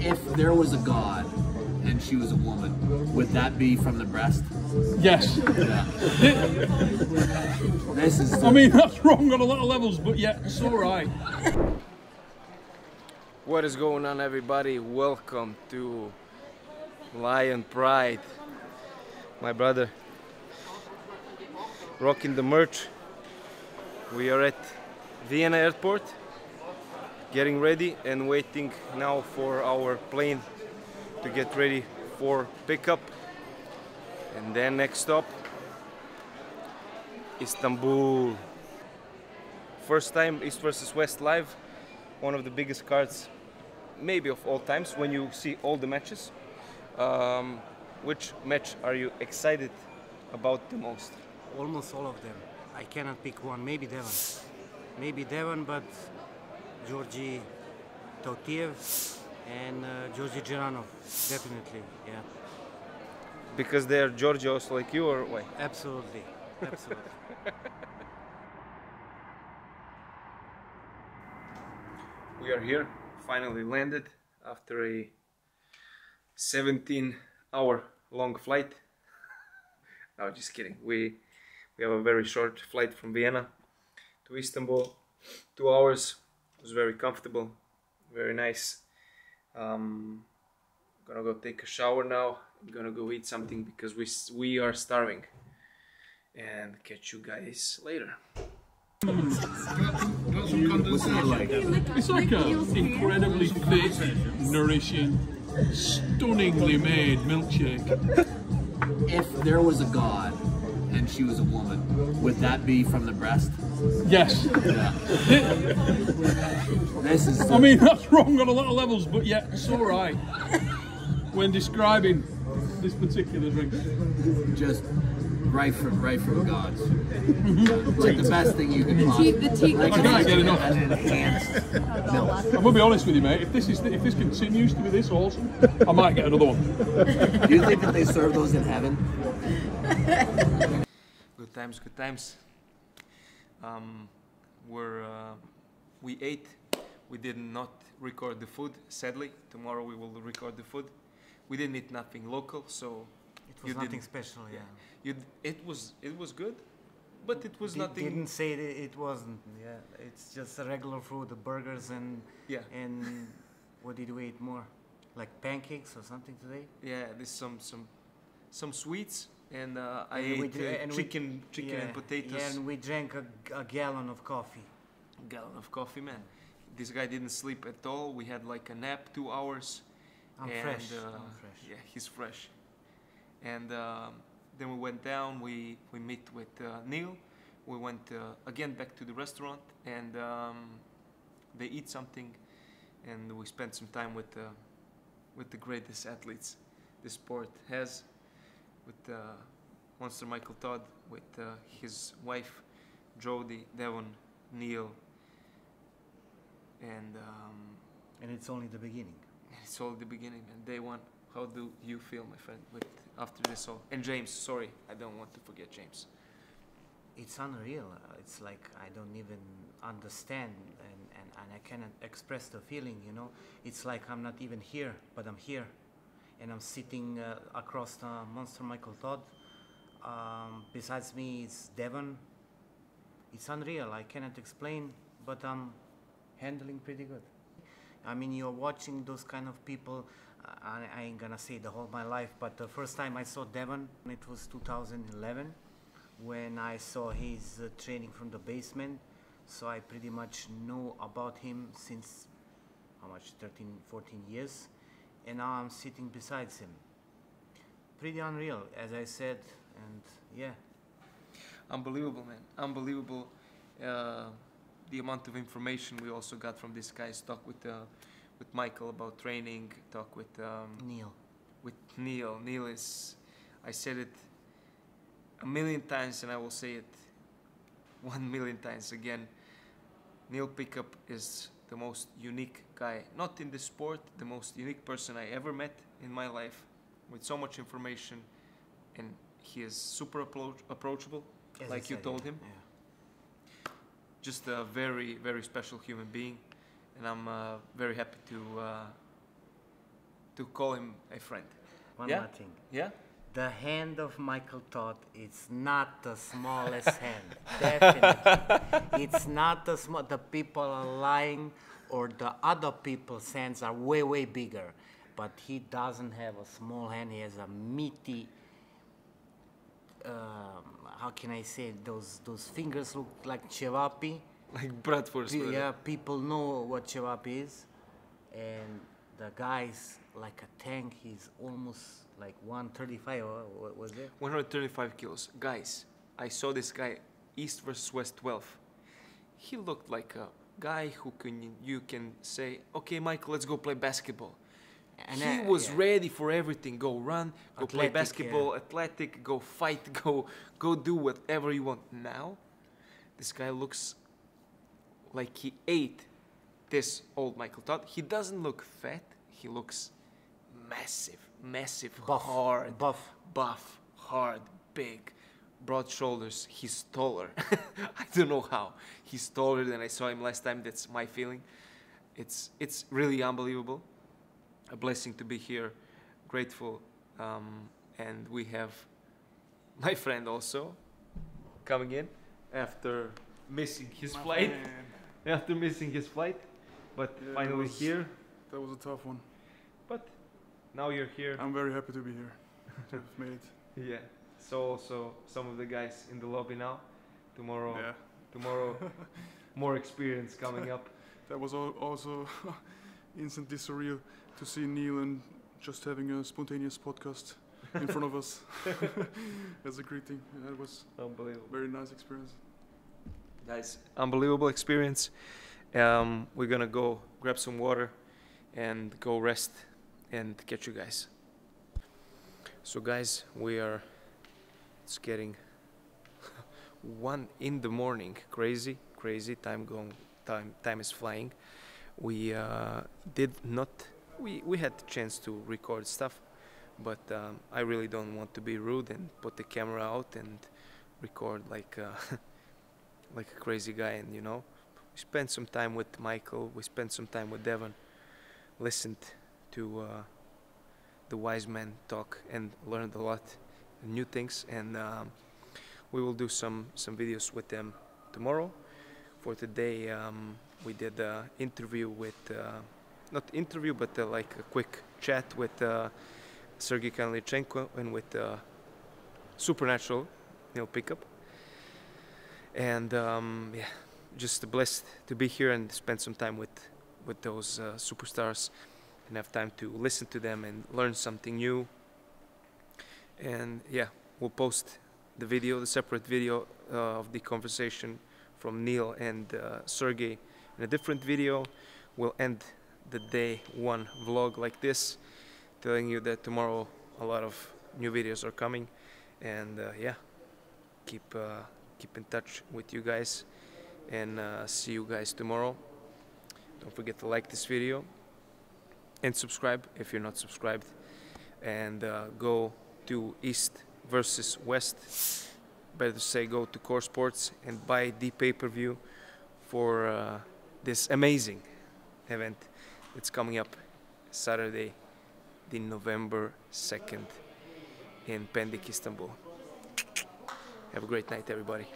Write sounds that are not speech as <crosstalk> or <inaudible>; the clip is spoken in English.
If there was a God and she was a woman, would that be from the breast? Yes. Yeah. <laughs> this is. I mean, that's wrong on a lot of levels, but yeah, it's all right. What is going on, everybody? Welcome to Lion Pride. My brother rocking the merch. We are at Vienna Airport, getting ready and waiting now for our plane to get ready for pickup. And then next stop, Istanbul. First time East versus West live, one of the biggest cards maybe of all times when you see all the matches. Um, which match are you excited about the most? Almost all of them. I cannot pick one. Maybe Devon. Maybe Devon, but Georgi Tautiev and uh, Georgi Geranov. Definitely, yeah. Because they are Georgios like you or why? Absolutely. Absolutely. <laughs> We are here, finally landed after a 17 hour long flight. <laughs> no, just kidding. We we have a very short flight from Vienna to Istanbul. Two hours. It was very comfortable, very nice. Um, gonna go take a shower now. I'm gonna go eat something because we we are starving. And catch you guys later. It's like an incredibly thick, nourishing, stunningly made milkshake. If there was a God and she was a woman, would that be from the breast? Yes. Yeah. this is. I mean, that's wrong on a lot of levels, but yeah, it's all right. <laughs> When describing this particular drink. just right from right from God's. It's like the best thing you can The possibly. tea, the tea. I can't get enough. An enhanced milk. I'm gonna be honest with you, mate. If this is if this continues to be this awesome, I might get another one. Do you think that they serve those in heaven? Good times, good times. Um, we're, uh, we ate. We did not record the food, sadly. Tomorrow we will record the food. We didn't eat nothing local, so It was You nothing special, yeah. you, it was it was good, but it was Di- nothing. Didn't say it, it wasn't. Yeah, it's just a regular food, the burgers and Yeah, and what did we eat more? Like pancakes or something today? yeah. There's some some some sweets, and uh, I And ate did- uh, and we- chicken chicken and Yeah, potatoes. Yeah, and we drank a gallon of coffee. A gallon of coffee, man. This guy didn't sleep at all. We had like a nap, two hours. I'm and, fresh. uh, I'm fresh. Yeah, he's fresh. And um, then we went down. We we meet with uh, Neil. We went uh, again back to the restaurant, and um, they eat something, and we spent some time with uh, with the greatest athletes this sport has, with uh, Monster Michael Todd, with uh, his wife, Jody, Devon, Neil, and um, And it's only the beginning. it's only the beginning and day one. How do you feel, my friend, with after this all? And James, sorry, I don't want to forget James. It's unreal. It's like I don't even understand and, and, and I cannot express the feeling, you know. It's like I'm not even here, but I'm here. And I'm sitting uh, across the Monster Michael Todd. Um, besides me, is Devon. It's unreal. I cannot explain, but I'm handling pretty good. I mean, you're watching those kind of people. I, I ain't gonna say the whole my life, but the first time I saw Devon, it was 2011 when I saw his uh, training from the basement. So I pretty much know about him since how much 13, 14 years, and now I'm sitting beside him. Pretty unreal, as I said, and yeah. Unbelievable, man. Unbelievable. Uh, the amount of information we also got from these guys. Talk with uh, with Michael about training. Talk with um, Neil. with Neil. Neil is, I said it a million times and I will say it <laughs> one million times again. Neil Pickup is the most unique guy, not in the sport, the most unique person I ever met in my life with so much information and he is super appro- approachable, As like you told him. yeah. Just a very, very special human being and I'm uh, very happy to uh, to call him a friend. One Yeah? more thing. Yeah? The hand of Michael Todd is not the smallest <laughs> hand. Definitely. It's not the small. The people are lying, or the other people's hands are way, way bigger. But he doesn't have a small hand. He has a meaty. Um, how can I say those those fingers look like cevapi. Like Bradford's Pe- yeah, people know what cevapi is, and the guy's like a tank. He's almost like 135. What was it? 135 kilos. Guys, I saw this guy East versus West 12. He looked like a guy who can you can say, okay, Michael, let's go play basketball. And, he was yeah. ready for everything. Go run, go play Athletic, basketball, athletic, go fight, <laughs> go go do whatever you want. Now, this guy looks like he ate this old Michael Todd. He doesn't look fat. He looks massive, massive, Buff, hard, buff. buff, hard, big, broad shoulders. He's taller. <laughs> I don't know how. He's taller than I saw him last time. That's my feeling. It's it's really unbelievable. A blessing to be here. Grateful, um, and we have <laughs> my friend also coming in after missing his flight. <laughs> After missing his flight, but Yeah, finally was- here. That was a tough one. But now you're here. I'm very happy to be here. <laughs> have made it. Yeah. So also some of the guys in the lobby now. Tomorrow, Yeah. tomorrow, more experience coming up. That was also instantly surreal to see Neil and just having a spontaneous podcast in front of us <laughs> <laughs> as a greeting. That was Unbelievable, very nice experience. guys. Unbelievable experience. Um, we're gonna go grab some water and go rest and catch you guys. So guys, we are. It's getting <laughs> one in the morning. Crazy, crazy. Time going. Time time is flying. We uh, did not. We we had the chance to record stuff, but um, I really don't want to be rude and put the camera out and record like uh, <laughs> like a crazy guy. And you know, we spent some time with Michael. We spent some time with Devon. Listened to uh, the wise men talk and learned a lot new things. And um, we will do some some videos with them tomorrow. For today, um, we did an interview with, uh, not interview, but uh, like a quick chat with uh, Sergey Kalinichenko and with Supernatural, Neil Pickup. And um, yeah, just blessed to be here and spend some time with, with those superstars and have time to listen to them and learn something new. And yeah, we'll post the video, the separate video uh, of the conversation from Neil and uh, Sergey in a different video. We'll end the day one vlog like this, telling you that tomorrow a lot of new videos are coming, and uh, yeah, keep uh, keep in touch with you guys, and uh, see you guys tomorrow. Don't forget to like this video and subscribe if you're not subscribed, and uh, go to East versus West better say go to Core Sports and buy the pay-per-view for uh, this amazing event that's coming up Saturday, the November 2nd in Pendik, Istanbul. Have a great night, everybody.